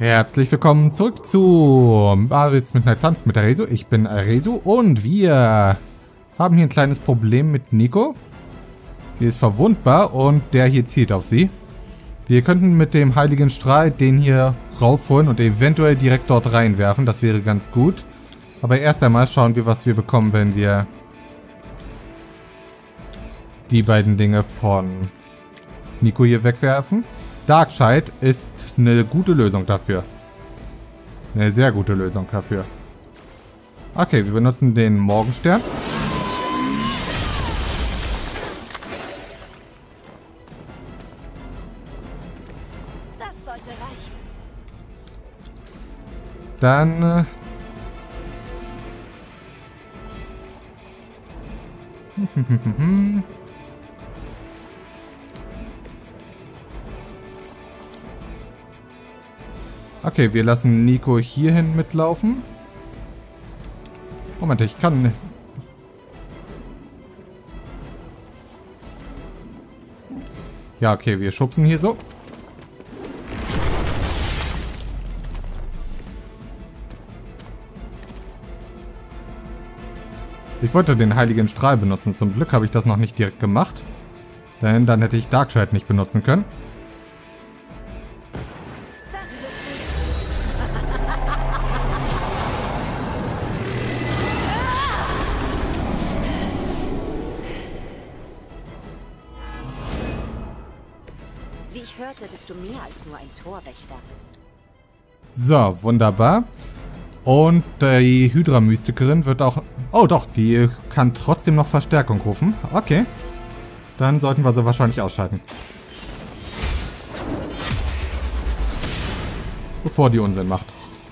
Herzlich willkommen zurück zu Maritz Midnight Suns mit der Rezo. Ich bin Rezo und wir haben hier ein kleines Problem mit Nico. Sie ist verwundbar und der hier zielt auf sie. Wir könnten mit dem Heiligen Strahl den hier rausholen und eventuell direkt dort reinwerfen. Das wäre ganz gut. Aber erst einmal schauen wir, was wir bekommen, wenn wir die beiden Dinge von Nico hier wegwerfen. Darkscheid ist eine gute Lösung dafür. Eine sehr gute Lösung dafür. Okay, wir benutzen den Morgenstern. Das sollte reichen. Dann... Okay, wir lassen Nico hierhin mitlaufen. Moment, ich kann... Ja, okay, wir schubsen hier so. Ich wollte den heiligen Strahl benutzen. Zum Glück habe ich das noch nicht direkt gemacht. Denn dann hätte ich Darkshide nicht benutzen können. Ich hörte, bist du mehr als nur ein Torwächter. So, wunderbar. Und die Hydra-Mystikerin wird auch... Oh doch, die kann trotzdem noch Verstärkung rufen. Okay. Dann sollten wir sie wahrscheinlich ausschalten. Bevor die Unsinn macht.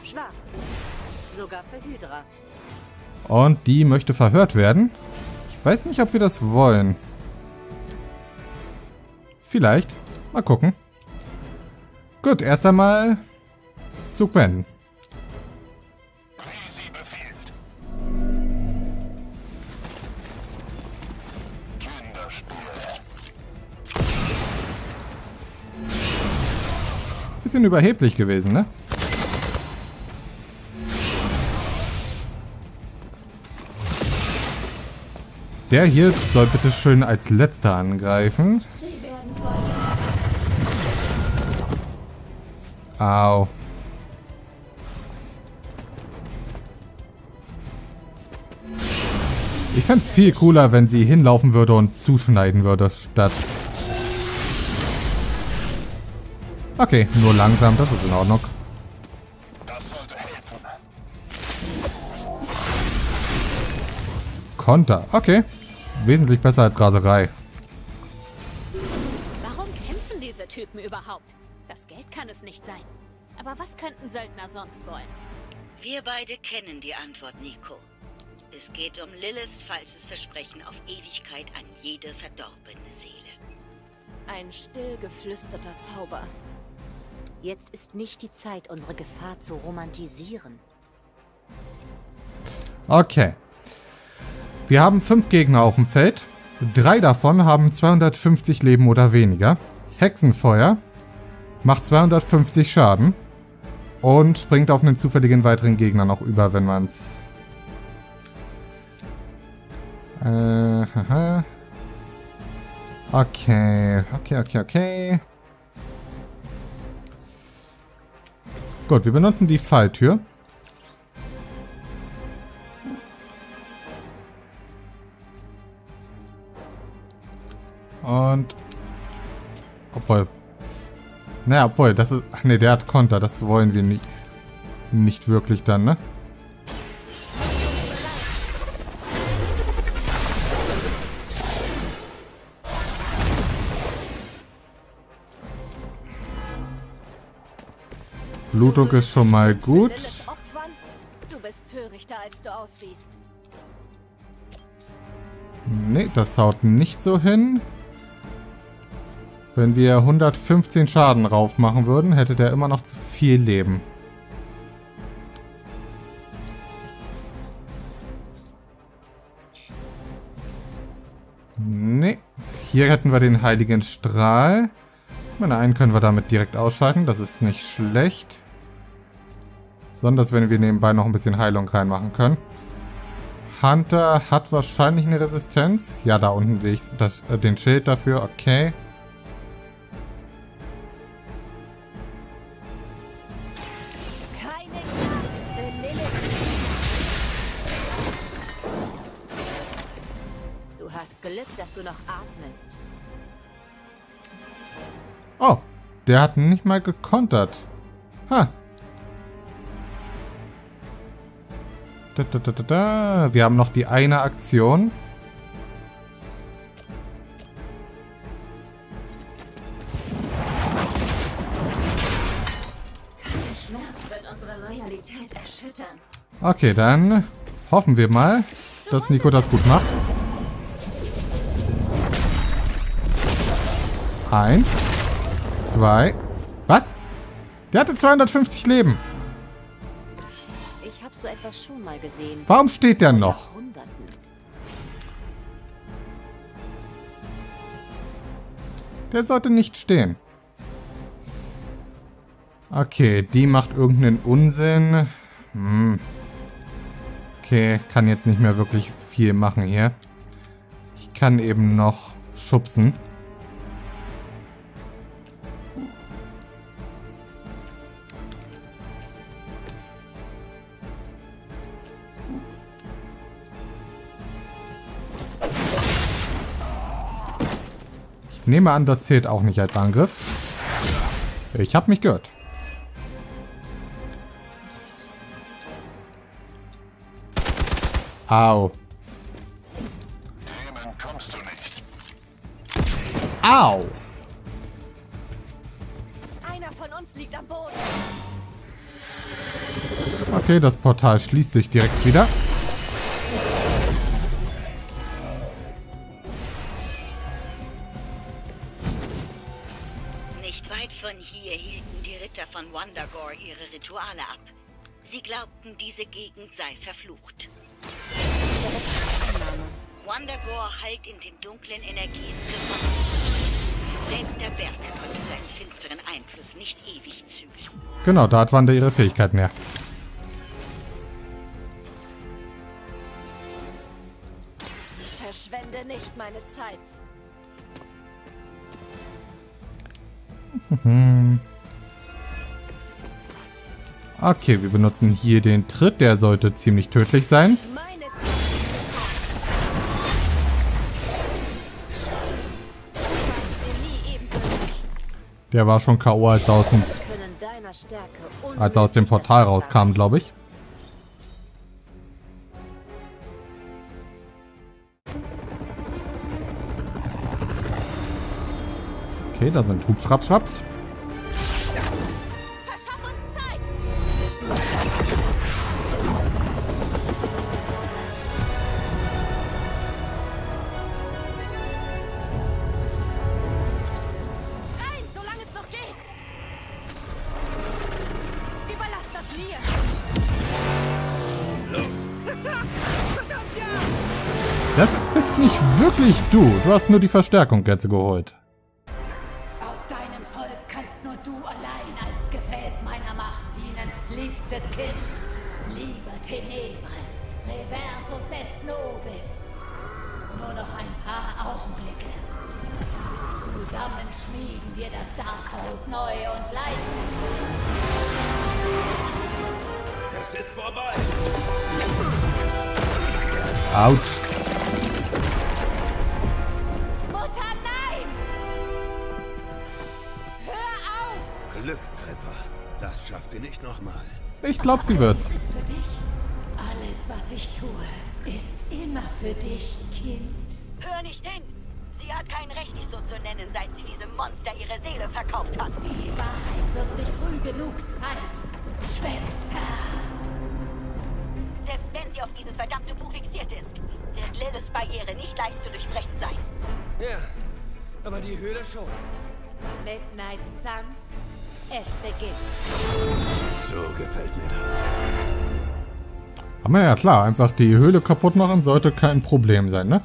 Schwach. Sogar für Hydra. Und die möchte verhört werden. Ich weiß nicht, ob wir das wollen. Vielleicht. Mal gucken. Gut, erst einmal befiehlt. Kinderspiel. Bisschen überheblich gewesen, ne? Der hier soll bitte schön als letzter angreifen. Au. Ich fände es viel cooler, wenn sie hinlaufen würde und zuschneiden würde, statt... Okay, nur langsam, das ist in Ordnung. Das sollte helfen. Konter, okay. Wesentlich besser als Raserei. Warum kämpfen diese Typen überhaupt? Kann es nicht sein. Aber was könnten Söldner sonst wollen? Wir beide kennen die Antwort, Nico. Es geht um Liliths falsches Versprechen auf Ewigkeit an jede verdorbene Seele. Ein still geflüsterter Zauber. Jetzt ist nicht die Zeit, unsere Gefahr zu romantisieren. Okay. Wir haben fünf Gegner auf dem Feld. Drei davon haben 250 Leben oder weniger. Hexenfeuer macht 250 Schaden. Und springt auf einen zufälligen weiteren Gegner noch über, wenn man es... Äh, haha. Okay, okay, okay, okay. Gut, wir benutzen die Falltür. Und... Obwohl... Naja, obwohl, das ist... Ach nee, der hat Konter. Das wollen wir nicht... Nicht wirklich dann, ne? Blutung ist schon mal gut. Lilith opfern? Du bist törichter, als du aussiehst. Nee, das haut nicht so hin. Wenn wir 115 Schaden rauf machen würden, hätte der immer noch zu viel Leben. Nee. Hier hätten wir den heiligen Strahl. Meine, einen können wir damit direkt ausschalten. Das ist nicht schlecht. Besonders wenn wir nebenbei noch ein bisschen Heilung reinmachen können. Hunter hat wahrscheinlich eine Resistenz. Ja, da unten sehe ich das, äh, den Schild dafür. Okay. Der hat nicht mal gekontert. Ha. Da, da, da, da, da. Wir haben noch die eine Aktion. Okay, dann hoffen wir mal, dass Nico das gut macht. Eins, zwei. Was? Der hatte 250 Leben. Ich habe so etwas schon mal gesehen. Warum steht der noch? Der sollte nicht stehen. Okay, die macht irgendeinen Unsinn. Hm. Okay, kann jetzt nicht mehr wirklich viel machen hier. Ich kann eben noch schubsen. Nehme an, das zählt auch nicht als Angriff. Ich habe mich gehört. Au. Au. Okay, das Portal schließt sich direkt wieder. Diese Gegend sei verflucht. Wondagore halt in den dunklen Energien gefangen. Selbst der Berg konnte seinen finsteren Einfluss nicht ewig zügeln. Genau, da hat Wanda ihre Fähigkeiten her. Verschwende nicht meine Zeit. Okay, wir benutzen hier den Tritt. Der sollte ziemlich tödlich sein. Der war schon K.O. als er aus dem, als er aus dem Portal rauskam, glaube ich. Okay, da sind Hubschrappschrapps. Wirklich du. Du hast nur die Verstärkung jetzt geholt. Aus deinem Volk kannst nur du allein als Gefäß meiner Macht dienen, liebstes Kind. Liebe Tenebris, reversus est nobis. Nur noch ein paar Augenblicke. Zusammen schmieden wir das Darkhold neu und leicht. Es ist vorbei. Autsch. Schafft sie nicht nochmal. Ich glaube, sie wird's. Ist für dich. Alles, was ich tue, ist immer für dich, Kind. Hör nicht hin! Sie hat kein Recht, dich so zu nennen, seit sie diesem Monster ihre Seele verkauft hat. Die Wahrheit wird sich früh genug zeigen. Schwester. Selbst wenn sie auf dieses verdammte Buch fixiert ist, wird Liliths Barriere nicht leicht zu durchbrechen sein. Ja, aber die Höhle schon. Midnight Suns, es beginnt. So gefällt mir das. Aber ja, klar, einfach die Höhle kaputt machen sollte kein Problem sein, ne?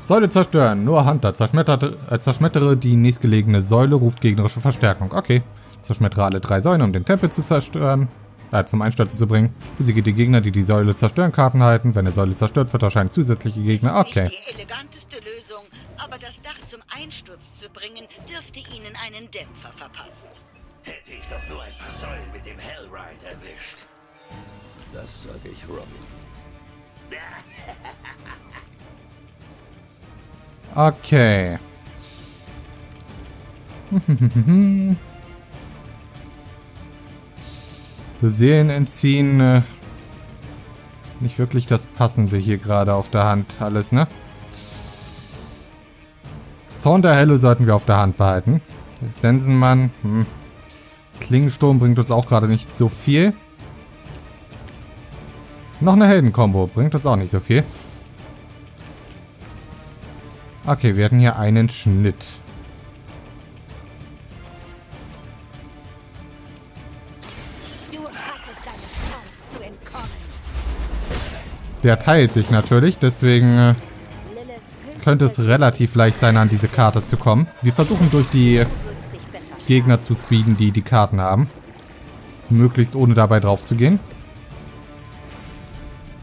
Säule zerstören. Nur Hunter. Zerschmettere, äh, zerschmettere die nächstgelegene Säule, ruft gegnerische Verstärkung. Okay. Zerschmettere alle drei Säulen, um den Tempel zu zerstören. äh, zum Einsturz zu bringen. Besiege die Gegner, die die Säule zerstören, Karten halten. Wenn eine Säule zerstört wird, erscheinen zusätzliche Gegner. Okay. Die eleganteste Lösung, aber das Dach zum Einsturz zu bringen, dürfte Ihnen einen Dämpfer verpassen. Hätte ich doch nur ein paar Säulen mit dem Hellride erwischt. Das sage ich Robin. Okay. Seelen entziehen. Äh, nicht wirklich das Passende hier gerade auf der Hand. Alles, ne? Zorn der Helle sollten wir auf der Hand behalten. Sensenmann. Hm. Klingensturm bringt uns auch gerade nicht so viel. Noch eine Heldenkombo. Bringt uns auch nicht so viel. Okay, wir hatten hier einen Schnitt. Der teilt sich natürlich, deswegen äh, könnte es relativ leicht sein, an diese Karte zu kommen. Wir versuchen durch die Gegner zu speeden, die die Karten haben. Möglichst ohne dabei drauf zu gehen.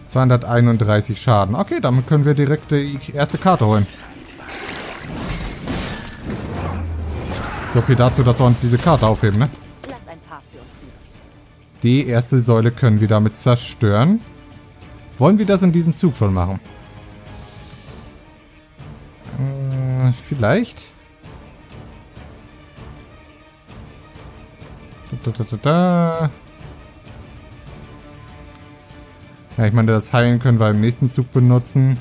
231 Schaden. Okay, damit können wir direkt die erste Karte holen. So viel dazu, dass wir uns diese Karte aufheben, ne? Die erste Säule können wir damit zerstören. Wollen wir das in diesem Zug schon machen? Äh, vielleicht. Da, da, da, da. Ja, ich meine, das Heilen können wir im nächsten Zug benutzen.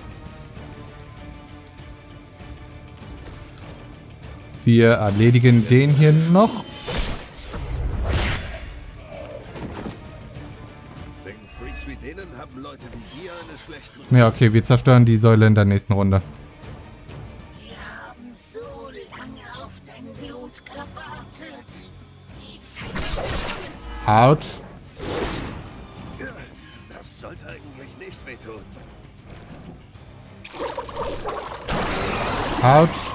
Wir erledigen den hier noch. Ja, okay, wir zerstören die Säule in der nächsten Runde. So lange auf dein Blut gewartet. Die Zeit Autsch. Das sollte eigentlich nicht wehtun. Autsch.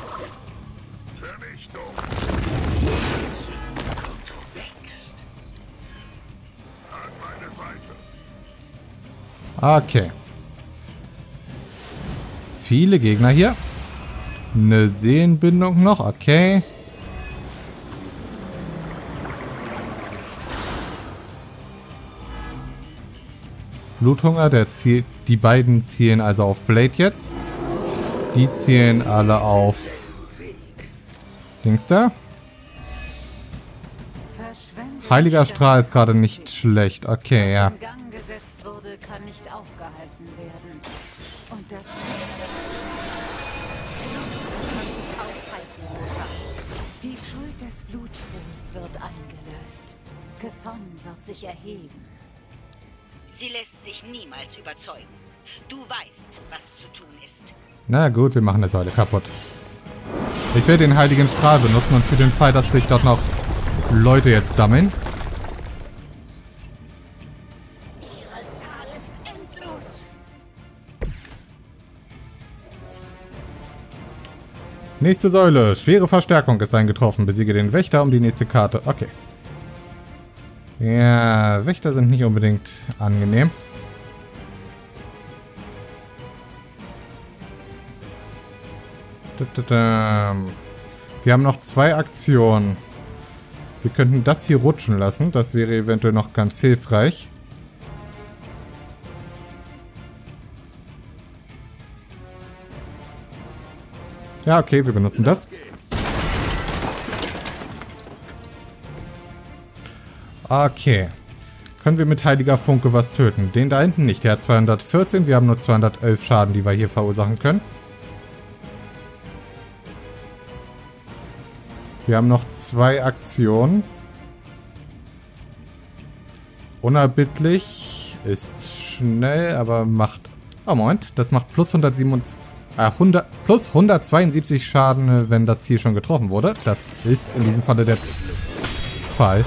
Vernichtung! Okay. Viele Gegner hier. Eine Seelenbindung noch, okay. Bluthunger, der zielt, die beiden zielen also auf Blade jetzt. Die zielen alle auf Dings da. Heiliger Strahl ist gerade nicht schlecht. Okay, ja. wurde, Schuld des Blutspurs wird eingelöst. Gefon wird sich erheben. Sie lässt sich niemals überzeugen. Du weißt, was zu tun ist. Na gut, wir machen eine Säule kaputt. Ich werde den heiligen Strahl benutzen und für den Fall, dass sich dort noch Leute jetzt sammeln. Nächste Säule. Schwere Verstärkung ist eingetroffen. Besiege den Wächter um die nächste Karte. Okay. Ja, Wächter sind nicht unbedingt angenehm. Wir haben noch zwei Aktionen. Wir könnten das hier rutschen lassen. Das wäre eventuell noch ganz hilfreich. Ja, okay, wir benutzen das. Okay. Können wir mit Heiliger Funke was töten? Den da hinten nicht. Der hat 214. Wir haben nur 211 Schaden, die wir hier verursachen können. Wir haben noch zwei Aktionen. Unerbittlich ist schnell, aber macht... Oh, Moment. Das macht plus 127... Äh, 100, plus 172 Schaden, äh, wenn das hier schon getroffen wurde. Das ist in diesem Falle der Z- Fall.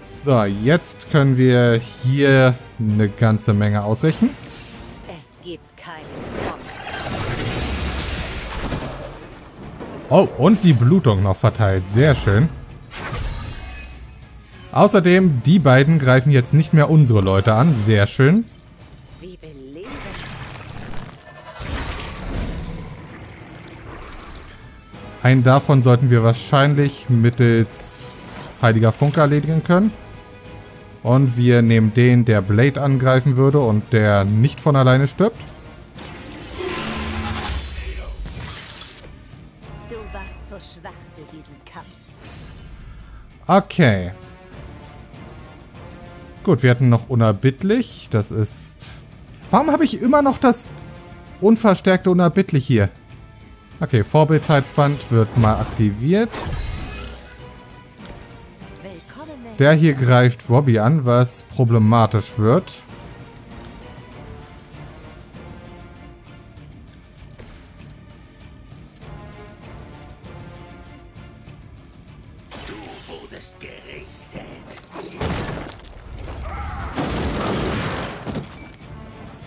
So, jetzt können wir hier eine ganze Menge ausrichten. Oh, und die Blutung noch verteilt. Sehr schön. Außerdem, die beiden greifen jetzt nicht mehr unsere Leute an. Sehr schön. Einen davon sollten wir wahrscheinlich mittels Heiliger Funke erledigen können. Und wir nehmen den, der Blade angreifen würde und der nicht von alleine stirbt. Okay. Gut, wir hatten noch unerbittlich. Das ist... Warum habe ich immer noch das unverstärkte unerbittlich hier? Okay, Vorbildheitsband wird mal aktiviert. Der hier greift Robbie an, was problematisch wird.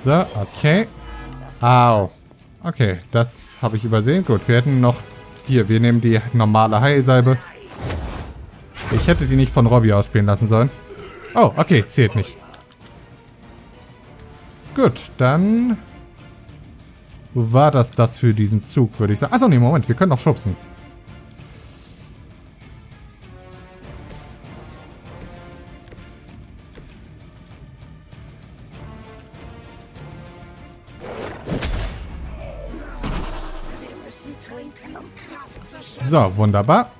So, okay. Au. Okay, das habe ich übersehen. Gut, wir hätten noch... Hier, wir nehmen die normale Heilsalbe. Ich hätte die nicht von Robbie ausspielen lassen sollen. Oh, okay, zählt nicht. Gut, dann... War das das für diesen Zug, würde ich sagen. Achso, nee, Moment, wir können noch schubsen. So, wunderbar.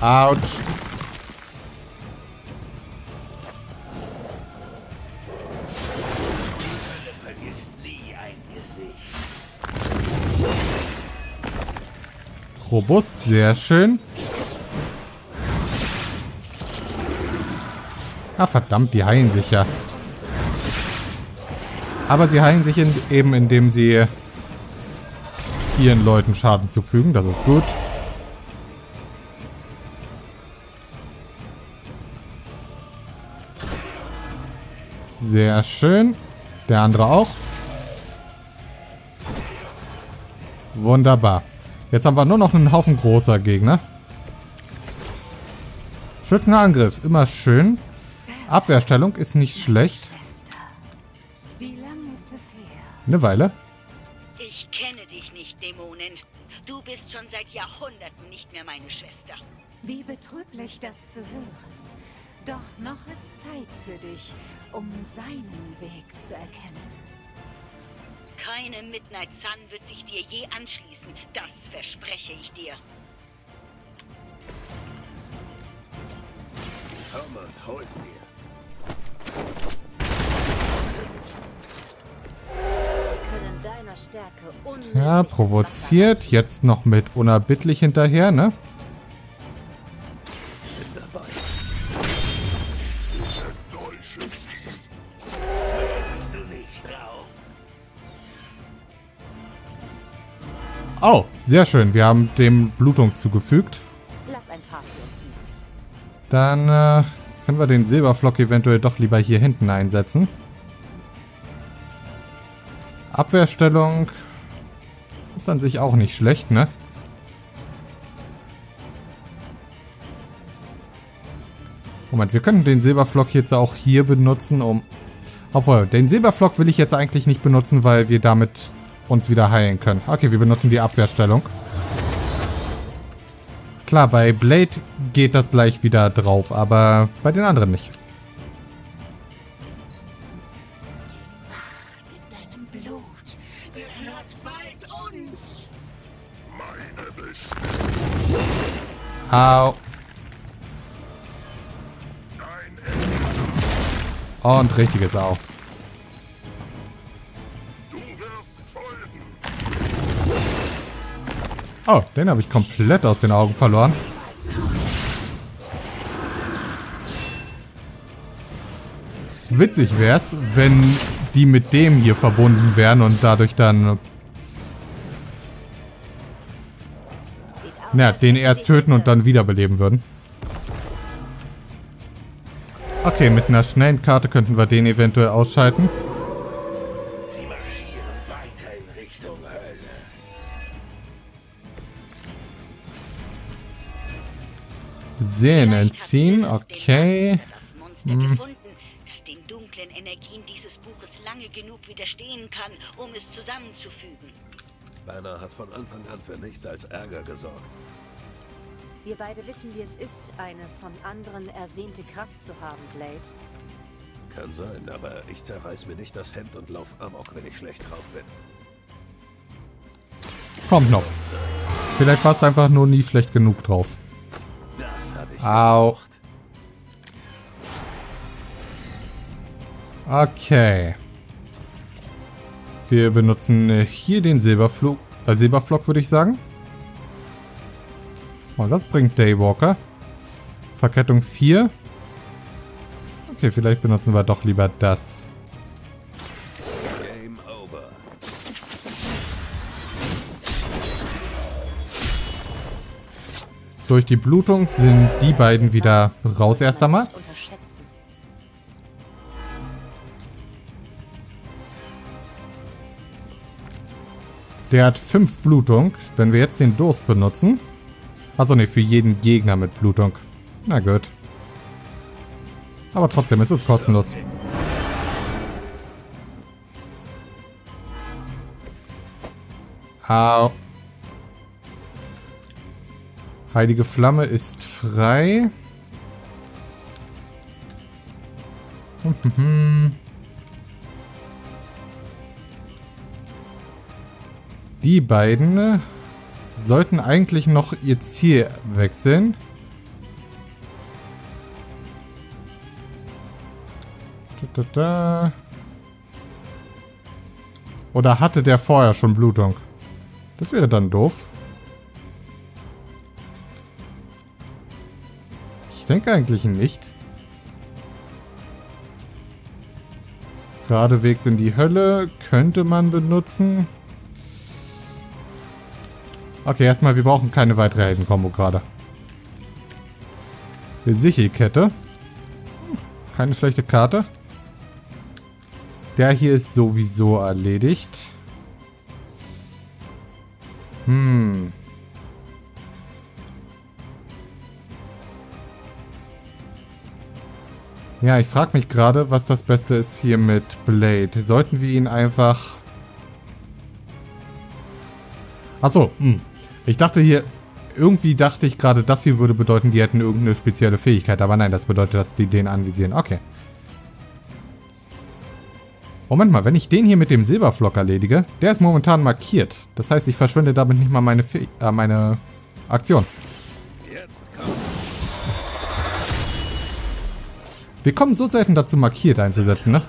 Autsch. Robust, sehr schön. Ah, verdammt, die heilen sich ja. Aber sie heilen sich in, eben, indem sie ihren Leuten Schaden zufügen. Das ist gut. Sehr schön. Der andere auch. Wunderbar. Jetzt haben wir nur noch einen Haufen großer Gegner. Schützender Angriff, immer schön. Abwehrstellung ist nicht schlecht. Eine Weile. Meine Schwester. Wie betrüblich das zu hören. Doch noch ist Zeit für dich, um seinen Weg zu erkennen. Keine Midnight Sun wird sich dir je anschließen. Das verspreche ich dir. Komm und hol's dir. Ja, provoziert. Jetzt noch mit unerbittlich hinterher, ne? Oh, sehr schön. Wir haben dem Blutung zugefügt. Dann äh, können wir den Silberflock eventuell doch lieber hier hinten einsetzen. Abwehrstellung ist an sich auch nicht schlecht, ne? Moment, wir können den Silberflock jetzt auch hier benutzen, um... Obwohl, den Silberflock will ich jetzt eigentlich nicht benutzen, weil wir damit uns wieder heilen können. Okay, wir benutzen die Abwehrstellung. Klar, bei Blade geht das gleich wieder drauf, aber bei den anderen nicht. Au. Und richtiges Au. Oh, den habe ich komplett aus den Augen verloren. Witzig wär's, wenn die mit dem hier verbunden wären und dadurch dann... Na, den erst töten und dann wiederbeleben würden. Okay, mit einer schnellen Karte könnten wir den eventuell ausschalten. Sie marschieren weiter in Richtung Hölle. Sehen entziehen, okay. das Monster Hm. gefunden, das den dunklen Energien dieses Buches lange genug widerstehen kann, um es zusammenzufügen. Banner hat von Anfang an für nichts als Ärger gesorgt. Wir beide wissen, wie es ist, eine von anderen ersehnte Kraft zu haben, Blade. Kann sein, aber ich zerreiß mir nicht das Hemd und lauf amok, wenn ich schlecht drauf bin. Kommt noch. Vielleicht warst du einfach nur nie schlecht genug drauf. Das habe ich Au. Okay. Wir benutzen äh, hier den Silberflug, äh, Silberflock, würde ich sagen. Oh, das bringt Daywalker. Verkettung 4. Okay, vielleicht benutzen wir doch lieber das. Game over. Durch die Blutung sind die beiden wieder raus erst einmal. Der hat 5 Blutung. Wenn wir jetzt den Durst benutzen. Achso, ne, für jeden Gegner mit Blutung. Na gut. Aber trotzdem ist es kostenlos. Au. Heilige Flamme ist frei. Hm, hm, hm. Die beiden äh, sollten eigentlich noch ihr Ziel wechseln. Da, da, da. Oder hatte der vorher schon Blutung? Das wäre dann doof. Ich denke eigentlich nicht. Geradewegs in die Hölle könnte man benutzen. Okay, erstmal, wir brauchen keine weitere Heldenkombo gerade. Sichelkette. Keine schlechte Karte. Der hier ist sowieso erledigt. Hm. Ja, ich frage mich gerade, was das Beste ist hier mit Blade. Sollten wir ihn einfach... Achso, hm. Ich dachte hier... Irgendwie dachte ich gerade, das hier würde bedeuten, die hätten irgendeine spezielle Fähigkeit. Aber nein, das bedeutet, dass die den anvisieren. Okay. Moment mal, wenn ich den hier mit dem Silberflock erledige, der ist momentan markiert. Das heißt, ich verschwende damit nicht mal meine, Fäh äh, meine Aktion. Wir kommen so selten dazu, markiert einzusetzen, ne?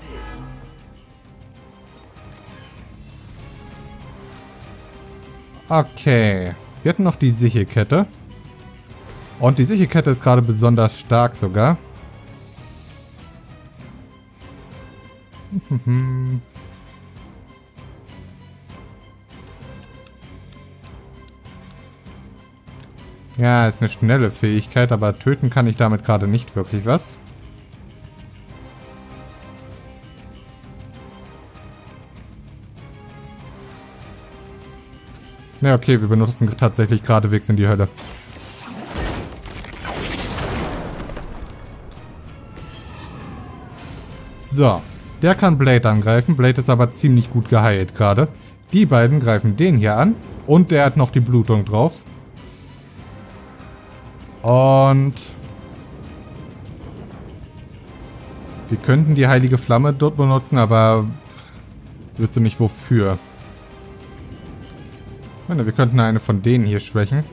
Okay. Wir hatten noch die Sichelkette. Und die Sichelkette ist gerade besonders stark sogar. Ja, ist eine schnelle Fähigkeit, aber töten kann ich damit gerade nicht wirklich was. Na okay, wir benutzen tatsächlich geradewegs in die Hölle. So, der kann Blade angreifen. Blade ist aber ziemlich gut geheilt gerade. Die beiden greifen den hier an. Und der hat noch die Blutung drauf. Und... Wir könnten die heilige Flamme dort benutzen, aber... Wüsste nicht wofür. Meine, wir könnten eine von denen hier schwächen.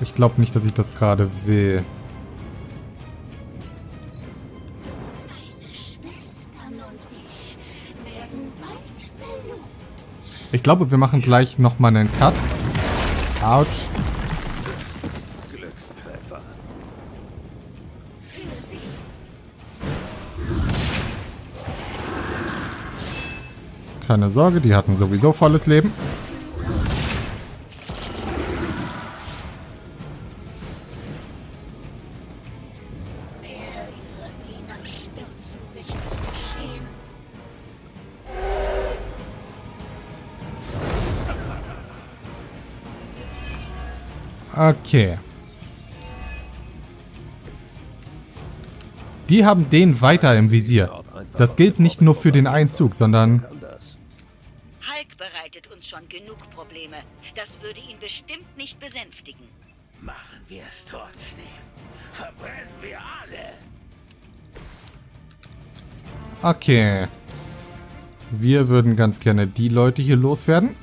Ich glaube nicht, dass ich das gerade will. Ich glaube, wir machen gleich nochmal einen Cut. Autsch. Glückstreffer. Keine Sorge, die hatten sowieso volles Leben. Okay. Die haben den weiter im Visier. Das gilt nicht nur für den Einzug, sondern... Hulk bereitet uns schon genug Probleme. Das würde ihn bestimmt nicht besänftigen. Machen wir es trotzdem. Verbrennen wir alle. Okay. Wir würden ganz gerne die Leute hier loswerden.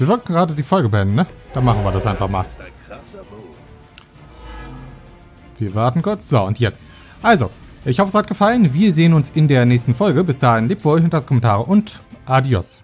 Wir wollten gerade die Folge beenden, ne? Dann machen wir das einfach mal. Das. Wir warten kurz. So, und jetzt. Also, ich hoffe, es hat gefallen. Wir sehen uns in der nächsten Folge. Bis dahin, lebt wohl, hinterlasst Kommentare und adios.